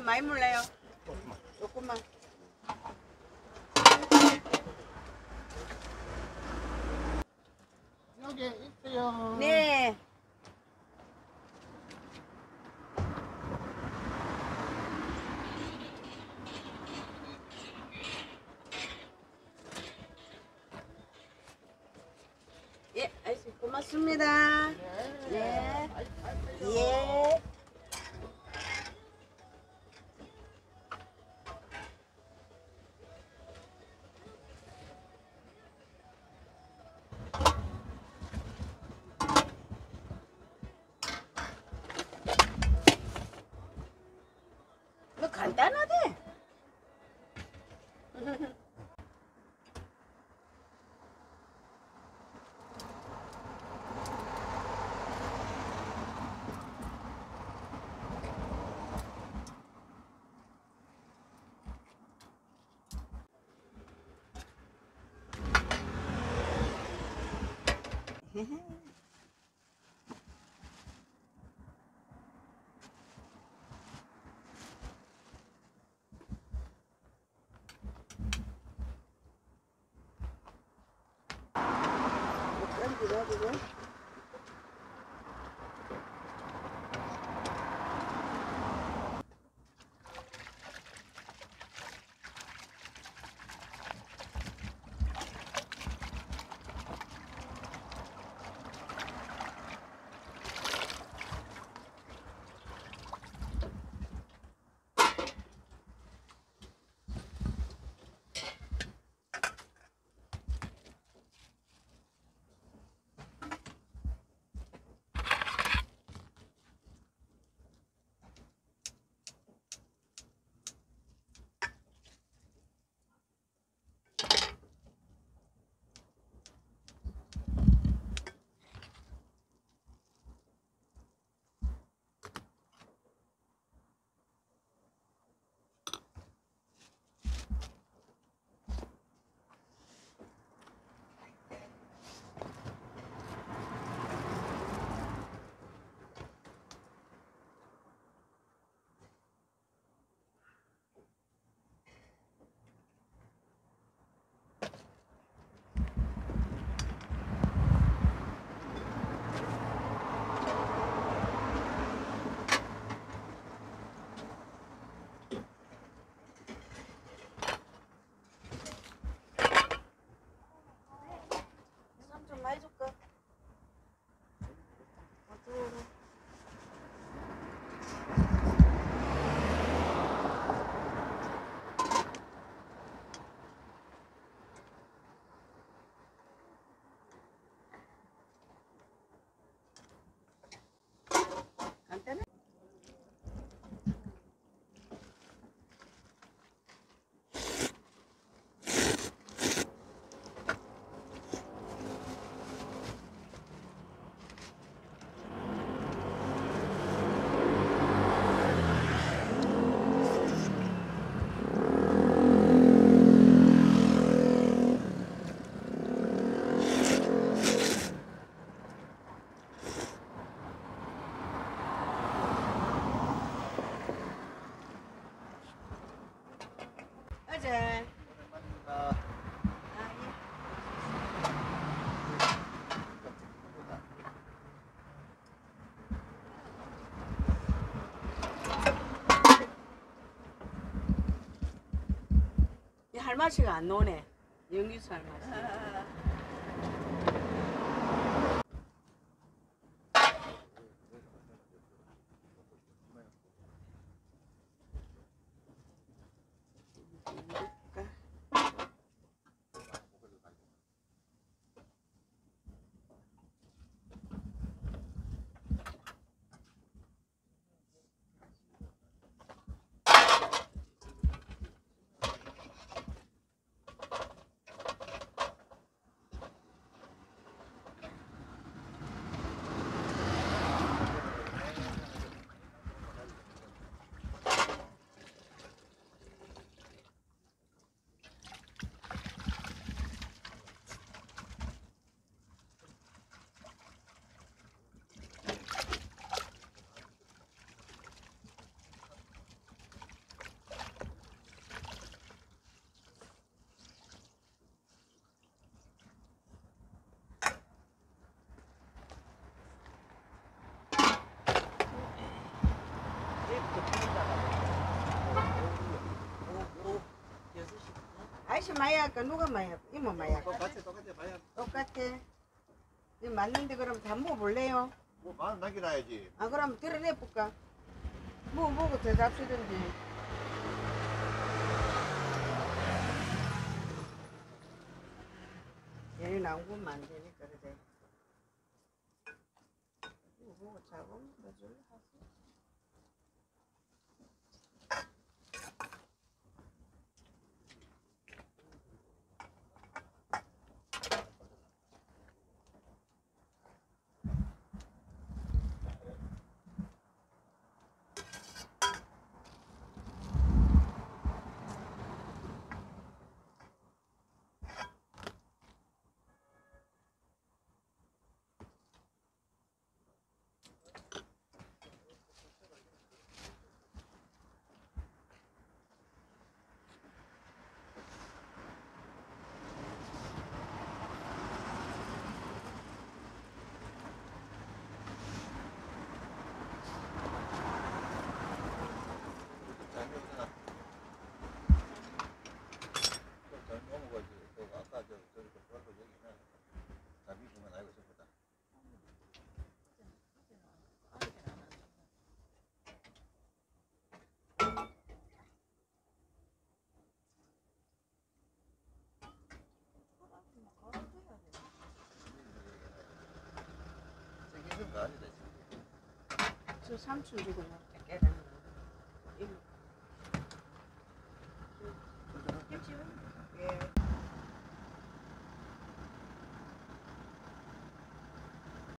물은 많이 물래요? 조금만. 여기 있어요. 네. 예, 아이씨 고맙습니다. 네. 예. 뭐 刀で Mm-hmm. 대. 던지가 이 할머니가 안 노네. 영기수 할머 많이 할까? 누가 많이 할까? 이모 많이 할까? 똑같이 똑같이 봐야 똑같아. 이 맞는데 그럼 다 먹어볼래요? 뭐 마음 남겨놔야지. 아 그럼 드러내볼까? 뭐 먹고 대답시든지. 얘 나오면 안 되니까 그래. 뭐 먹고 자고 뭐줄 하지? 잘 먹잖아. 잘 먹어가지. 또 아까 저 저기 또 그래도 여기는 잡이 주면 알고 싶다. 생기는 거 아니다. 저 삼촌 주고 거. 이거. 김치 왜?